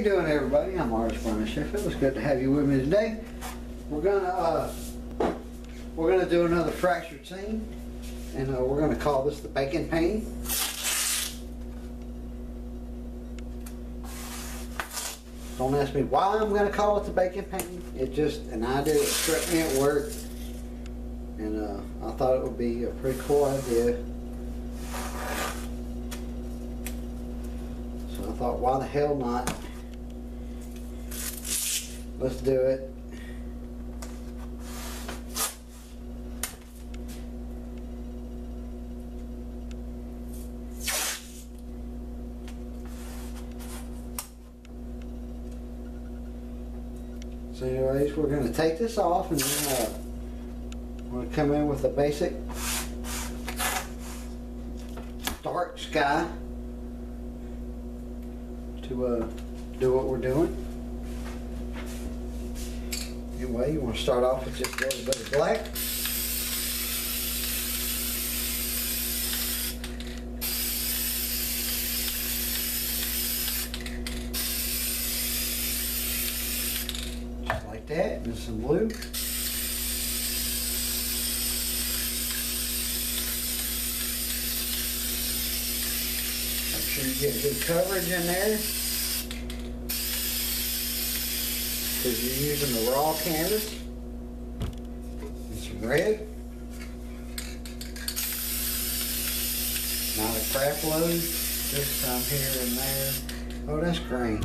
you doing, everybody? I'm Brian Chef. It was good to have you with me today. We're gonna uh, we're gonna do another fractured seam, and uh, we're gonna call this the bacon pane. Don't ask me why I'm gonna call it the bacon pane. It's just an idea that struck me at work, and uh, I thought it would be a pretty cool idea. So I thought, why the hell not? Let's do it. So anyways, we're going to take this off and then uh, we're going to come in with a basic dark sky to uh, do what we're doing. Anyway, you want to start off with just a little bit of black. Just like that, and some blue. Make sure you get good coverage in there. Because you're using the raw canvas. And some red. Not a crap load. Just some here and there. Oh, that's green.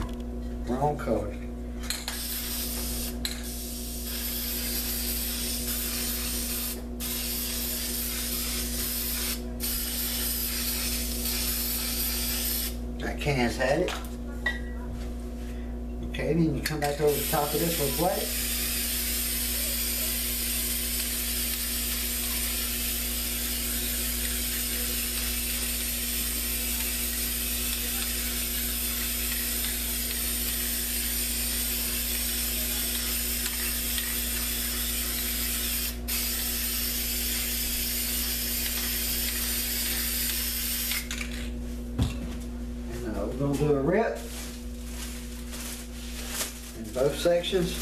Wrong color. That can's had it. Okay, then you come back over the top of this with black. And uh, we're gonna do a rip in both sections.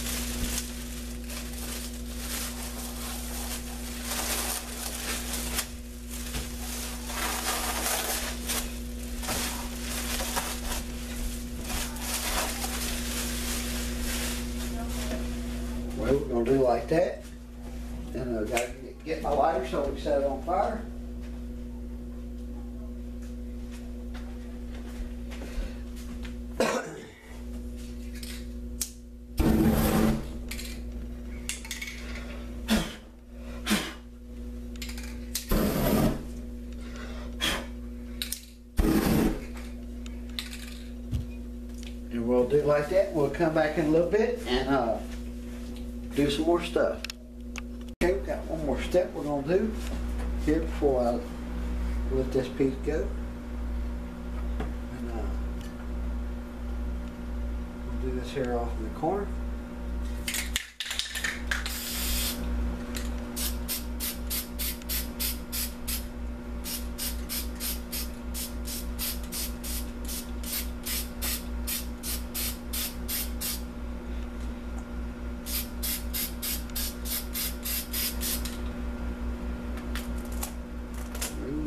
Well, we're gonna do like that. And I gotta get- get my lighter so we can set it on fire. And we'll do like that. We'll come back in a little bit and uh, do some more stuff. Okay, we've got one more step we're gonna do here before I let this piece go. And uh, we'll do this here off in the corner.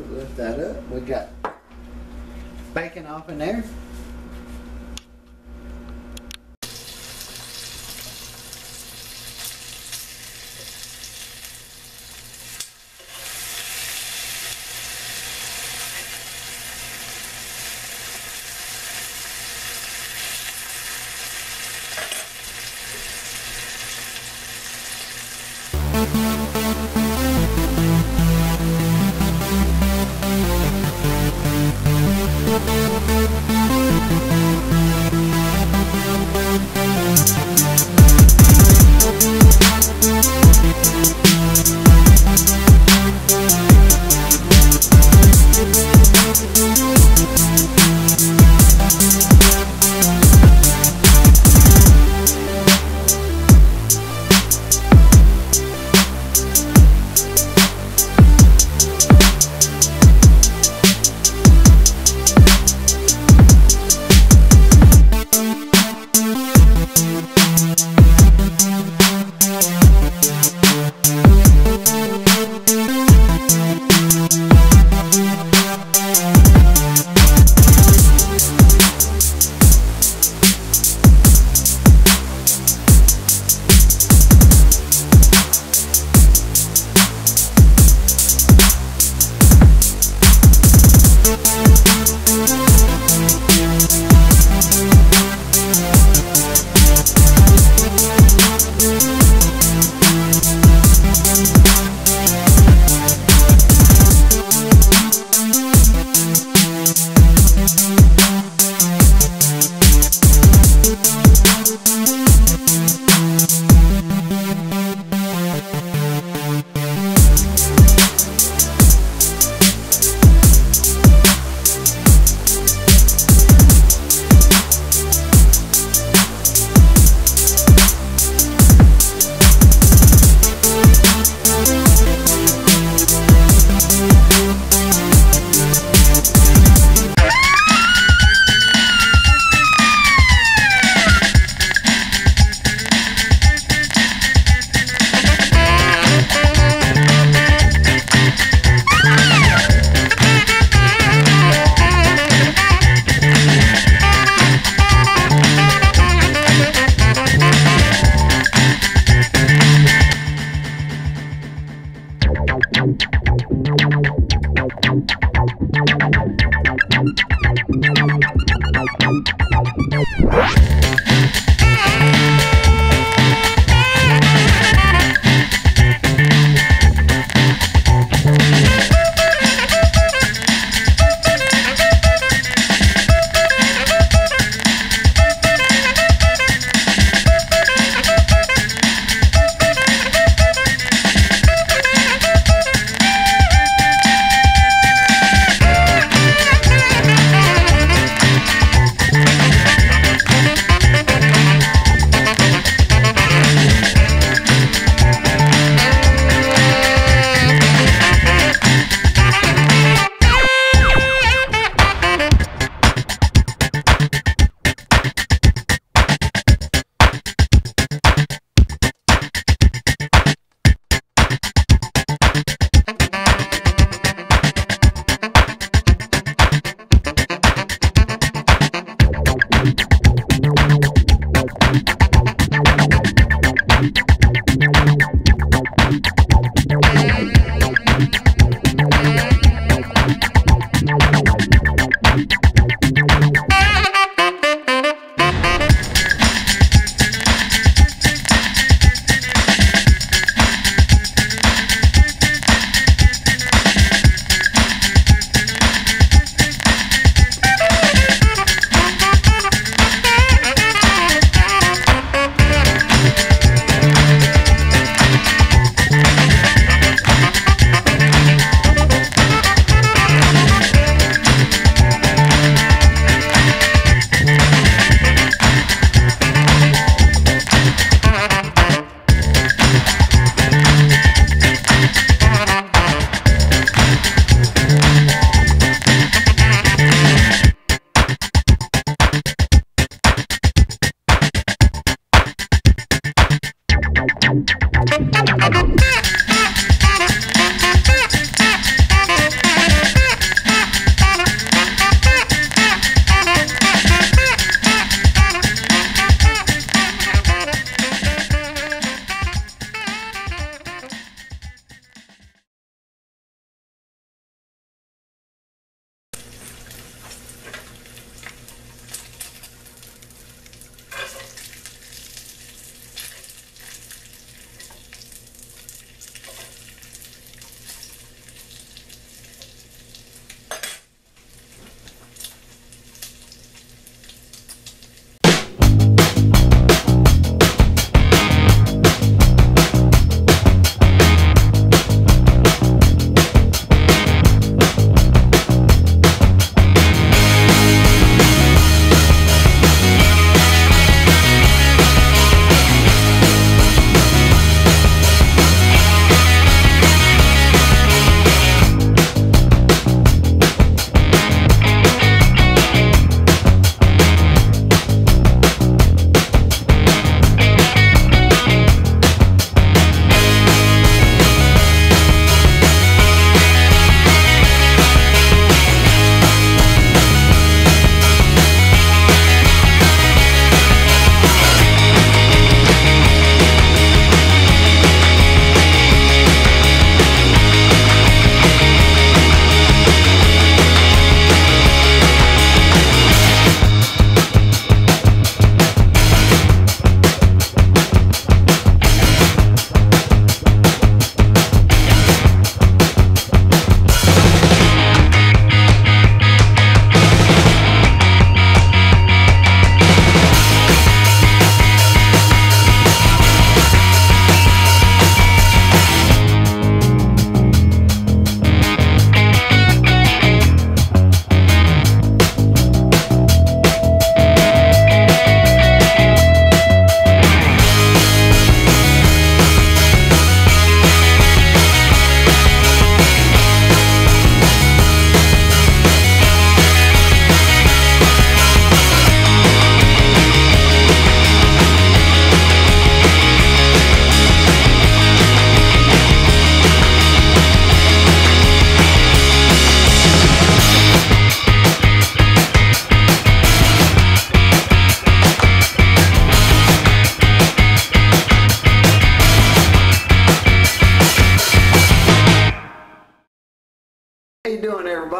We'll Lift that up. We got bacon off in there.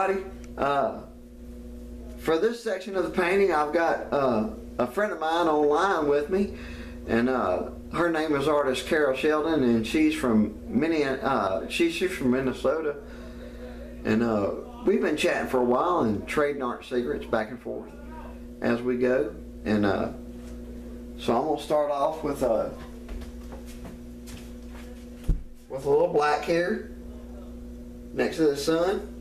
Everybody? Uh, for this section of the painting, I've got uh, a friend of mine online with me, and uh, her name is artist Carol Sheldon, and she's from Minneapolis. Uh, she's from Minnesota, and uh, we've been chatting for a while and trading art secrets back and forth as we go. And uh, so I'm gonna start off with a with a little black here next to the sun.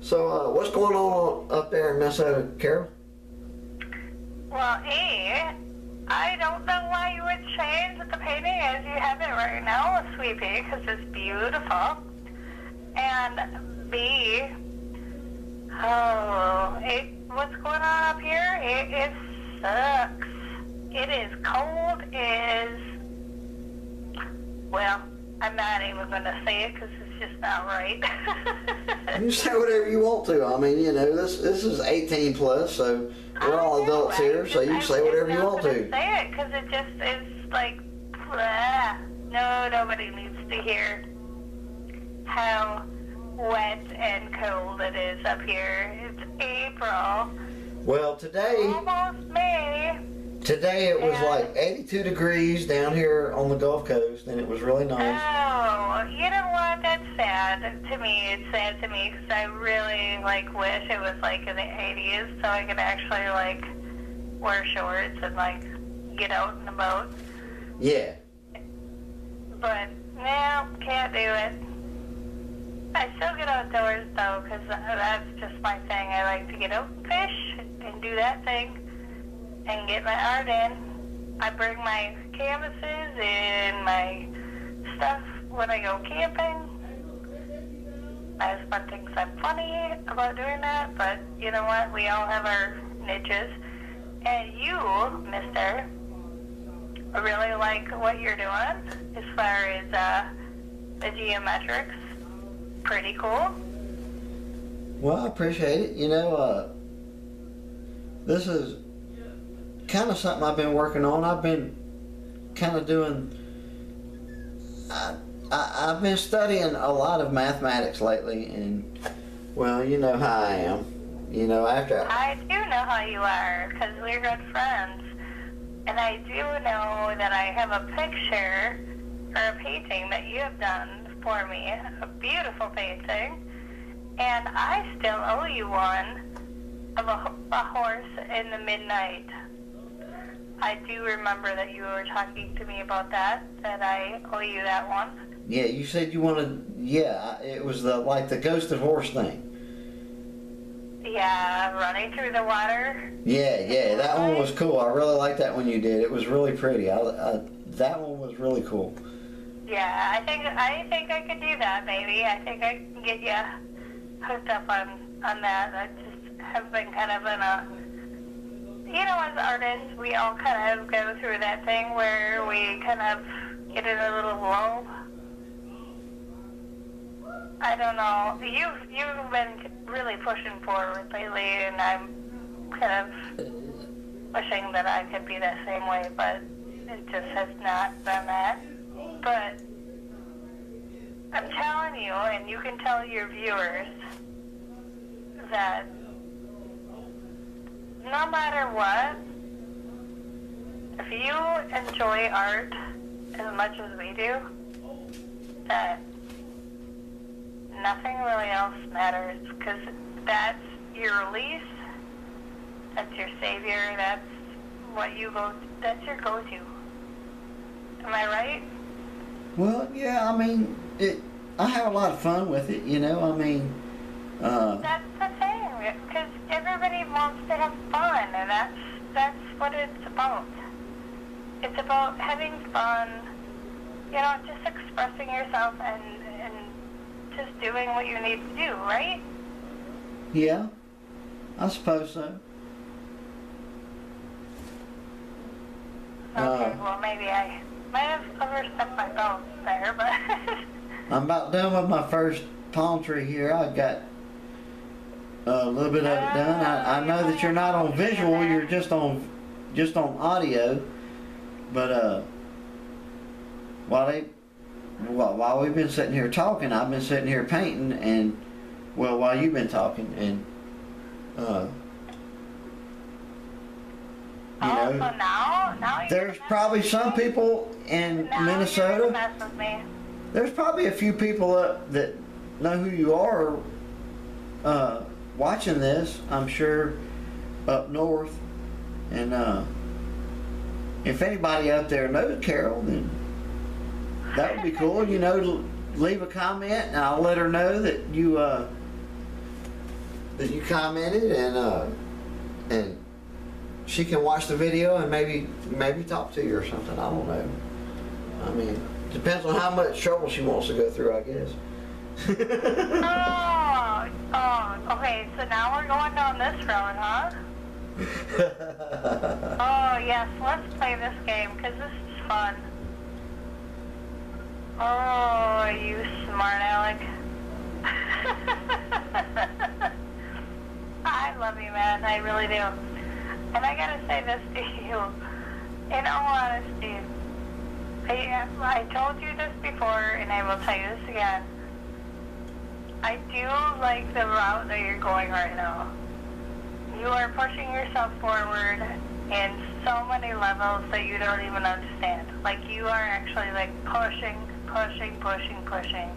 So uh, what's going on up there in Minnesota, Carol? Well, A, I don't know why you would change the painting as you have it right now, Sweetie, because it's beautiful. And B, oh, it, what's going on up here? It, it sucks. It is cold as, well, I'm not even going to say it because it's just not right. You say whatever you want to. I mean, you know, this this is 18 plus, so we're all adults here, so you I'm say whatever you want to. Say it because it just is like, blah. no, nobody needs to hear how wet and cold it is up here. It's April, Well, today almost May. Today it was Yeah. like 82 degrees down here on the Gulf Coast, and it was really nice. Oh, you know what? That's sad to me. It's sad to me because I really like wish it was like in the 80s so I could actually like wear shorts and like get out and about. Yeah. But no, can't do it. I still get outdoors though, 'cause that's just my thing. I like to get out and fish and do that thing and get my art in. I bring my canvases and my stuff when I go camping. My husband thinks I'm funny about doing that, but you know what? We all have our niches. And you, mister, I really like what you're doing as far as uh, the geometrics. Pretty cool. Well, I appreciate it. You know, uh, this is kind of something I've been working on. I've been kind of doing. I, I, I've been studying a lot of mathematics lately, and well, you know how I am. You know, after I do know how you are because we're good friends. And I do know that I have a picture or a painting that you have done for me, a beautiful painting. And I still owe you one of a, a horse in the midnight. I do remember that you were talking to me about that, that I owe you that one. yeah, you said you wanted. Yeah, it was the like the ghosted horse thing. Yeah, running through the water. Yeah, yeah, that one was cool. I really liked that one you did. It was really pretty. I, I that one was really cool. Yeah, I think I think I could do that. Maybe I think I can get you hooked up on on that. I just have been kind of in a, uh, you know, as artists, we all kind of go through that thing where we kind of get in a little lull. I don't know. You've you've been really pushing forward lately, and I'm kind of wishing that I could be that same way, but it just has not been that. But I'm telling you, and you can tell your viewers that no matter what, if you enjoy art as much as we do, that nothing really else matters because that's your release, that's your savior, that's what you go, that's your go-to. Am I right? Well, yeah, I mean, it. I have a lot of fun with it. You know, I mean, uh, That's the thing, because everybody wants to have fun, and that's that's what it's about. It's about having fun, you know, just expressing yourself and and just doing what you need to do, right? yeah, I suppose so. Okay, Uh. well maybe I might have overstepped my bounds there, but I'm about done with my first palm tree here. I've got a little bit of it done. I, I know that you're not on visual. You're just on just on audio. But uh, while they while, while we've been sitting here talking, I've been sitting here painting, and well, while you've been talking, and uh, you oh, know, so now, now there's probably some people in Minnesota. gonna mess with me. There's probably a few people up that know who you are uh, watching this. I'm sure up north, and uh, if anybody out there knows Carol, then that would be cool. You know, leave a comment, and I'll let her know that you uh, that you commented, and uh, and she can watch the video and maybe maybe talk to you or something. I don't know. I mean, depends on how much trouble she wants to go through, I guess. Oh, okay. So now we're going down this road, huh? Oh yes, let's play this game because this is fun. Oh, you smart Alec. I love you, man. I really do. And I gotta say this to you. In all honesty, I, I told you this before, and I will tell you this again. I do like the route that you're going right now. You are pushing yourself forward in so many levels that you don't even understand. Like you are actually like pushing, pushing, pushing, pushing.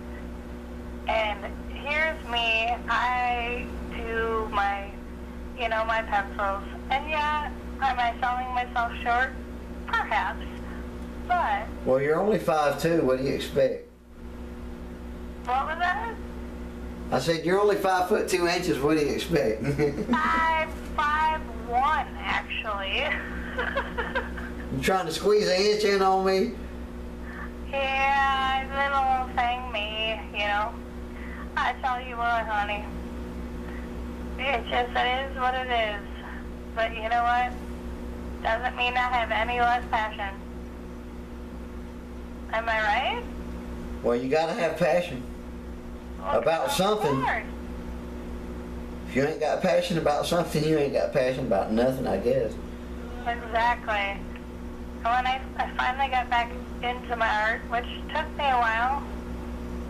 And here's me. I do my, you know, my pencils. And yeah, am I selling myself short? Perhaps. But well, you're only five two. What do you expect? what was that? I said you're only five foot two inches. What do you expect? Five, five, one, actually. you trying to squeeze an inch in on me? yeah, little thing, me, you know. I tell you what, honey. It just it is what it is. But you know what? Doesn't mean I have any less passion. Am I right? Well, you gotta have passion. About something. If you ain't got passion about something, you ain't got passion about nothing, I guess. Exactly. When I, I finally got back into my art, which took me a while,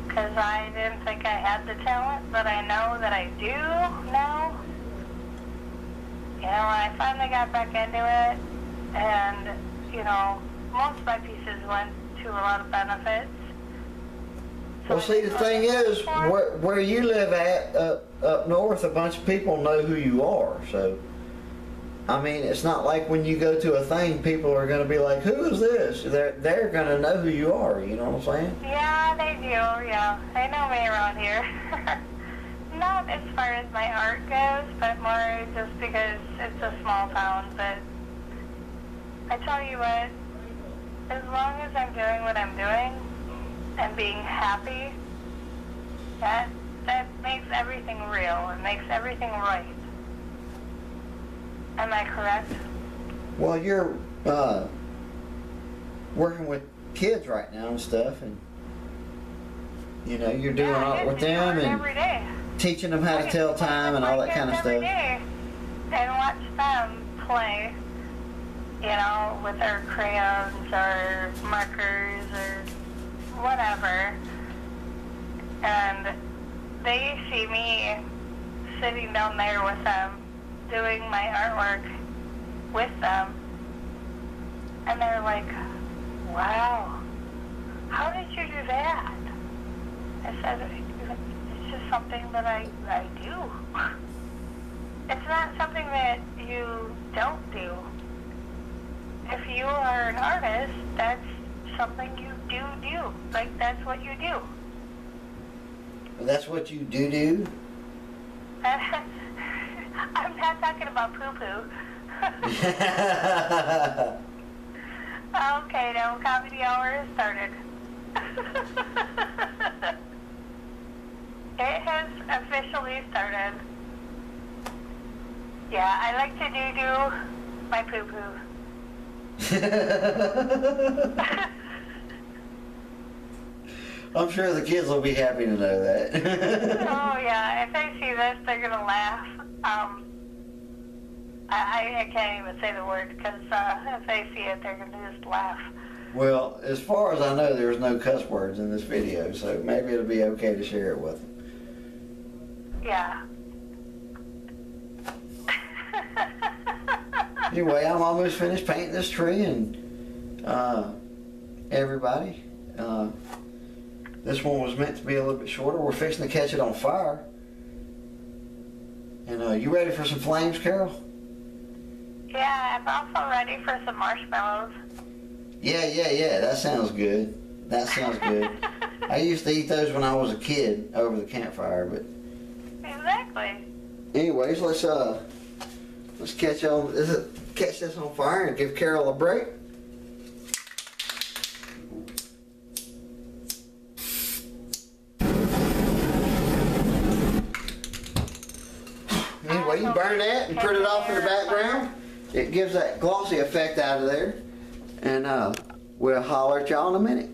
because I didn't think I had the talent, but I know that I do now. You know, when I finally got back into it, and, you know, most of my pieces went to a lot of benefits. Well, see, the thing is, where, where you live at up up north, a bunch of people know who you are. So, I mean, it's not like when you go to a thing, people are going to be like, "Who is this?" They're they're going to know who you are. You know what I'm saying? Yeah, they do, yeah. They know me around here. Not as far as my art goes, but more just because it's a small town. But I tell you what, as long as I'm doing what I'm doing and being happy, that that makes everything real. It makes everything right. Am I correct? Well, you're uh, working with kids right now and stuff, and you know you're doing yeah, art with them and every day. teaching them how I to tell time and all that kind of every stuff. day And watch them play, you know, with their crayons or markers or whatever. And they see me sitting down there with them, doing my artwork with them. And they're like, wow, how did you do that? I said, it's just something that I, I do. It's not something that you don't do. If you are an artist, that's something you do do. Like, that's what you do. That's what you do do. I'm not talking about poo-poo. okay, now comedy hour has started. it has officially started. Yeah, I like to do-do my poo-poo. I'm sure the kids will be happy to know that. oh yeah, if they see this, they're gonna laugh. Um, I, I can't even say the word because uh, if they see it, they're gonna just laugh. well, as far as I know, there's no cuss words in this video, so maybe it'll be okay to share it with them. Yeah. Anyway, I'm almost finished painting this tree and uh, everybody. Uh, this one was meant to be a little bit shorter. We're fixing to catch it on fire. And uh, you ready for some flames, Carol? yeah, I'm also ready for some marshmallows. Yeah, yeah, yeah. That sounds good. That sounds good. I used to eat those when I was a kid over the campfire, but Exactly. anyways, let's uh let's catch on catch this on fire and give Carol a break. Burn that and put it off in the background. It gives that glossy effect out of there. And uh, we'll holler at y'all in a minute.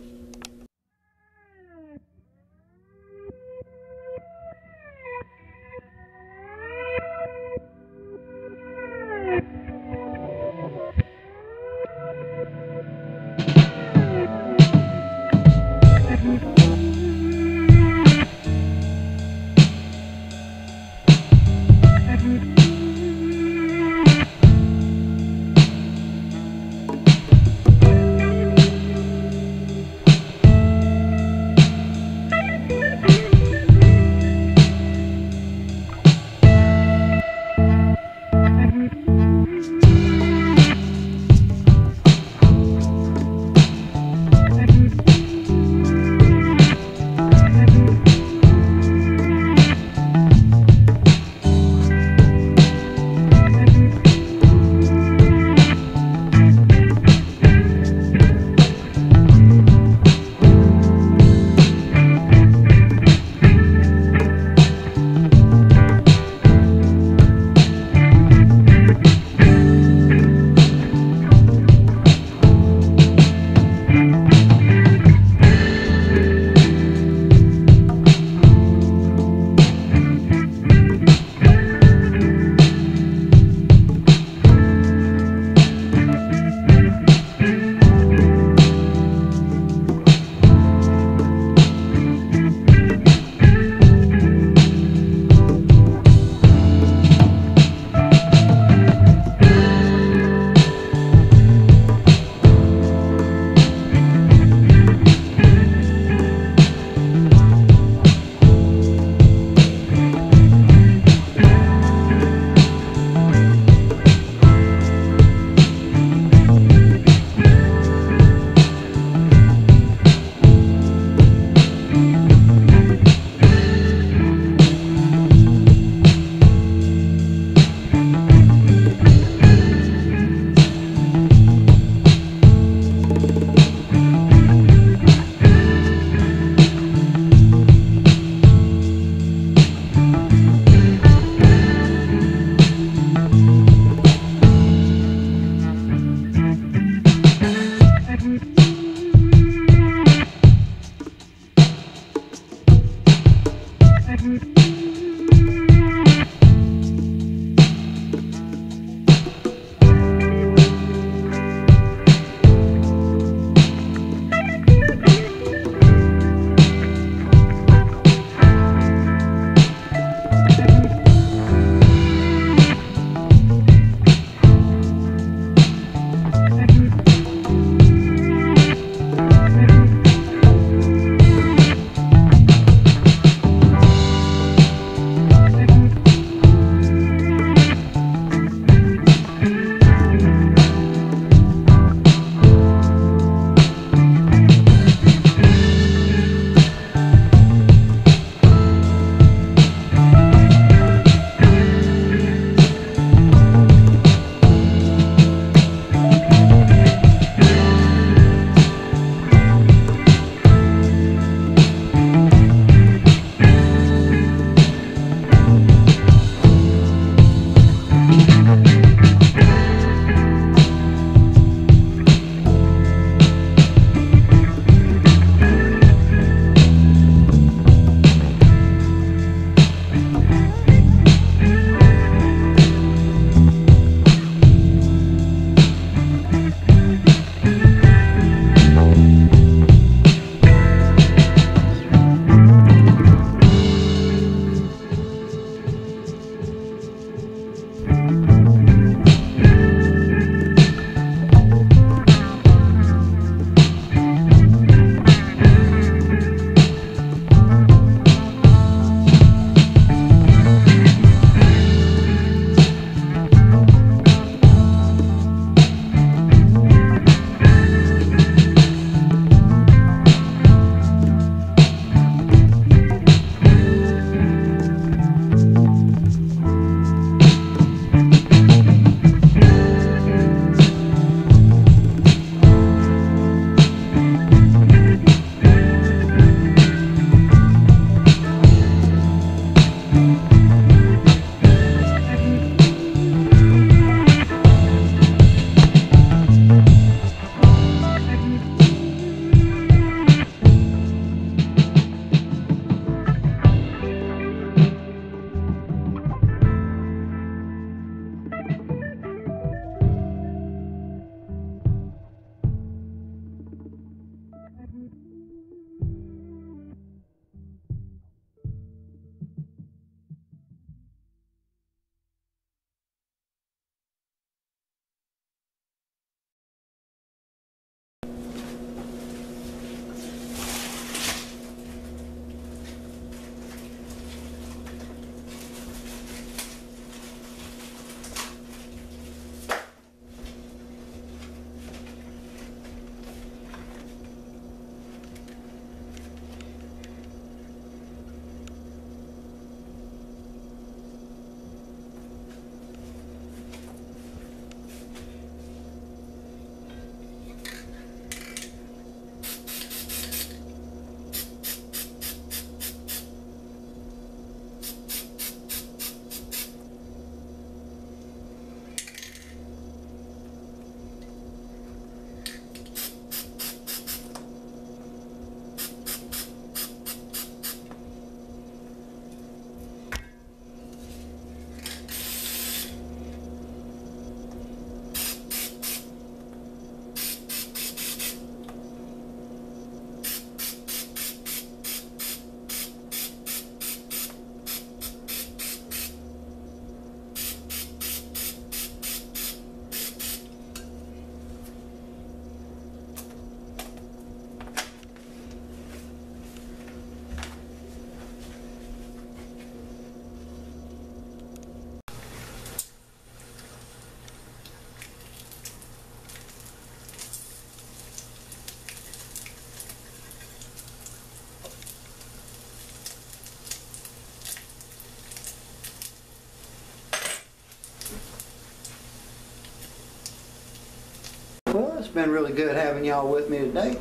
It's been really good having y'all with me today.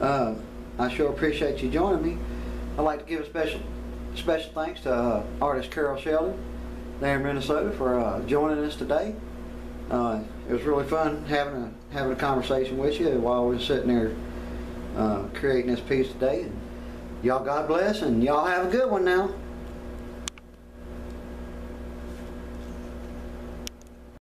Uh, I sure appreciate you joining me. I'd like to give a special special thanks to uh, artist Carol Sheldon there in Minnesota for uh, joining us today. Uh, it was really fun having a having a conversation with you while we were sitting there uh, creating this piece today. And y'all God bless and y'all have a good one now.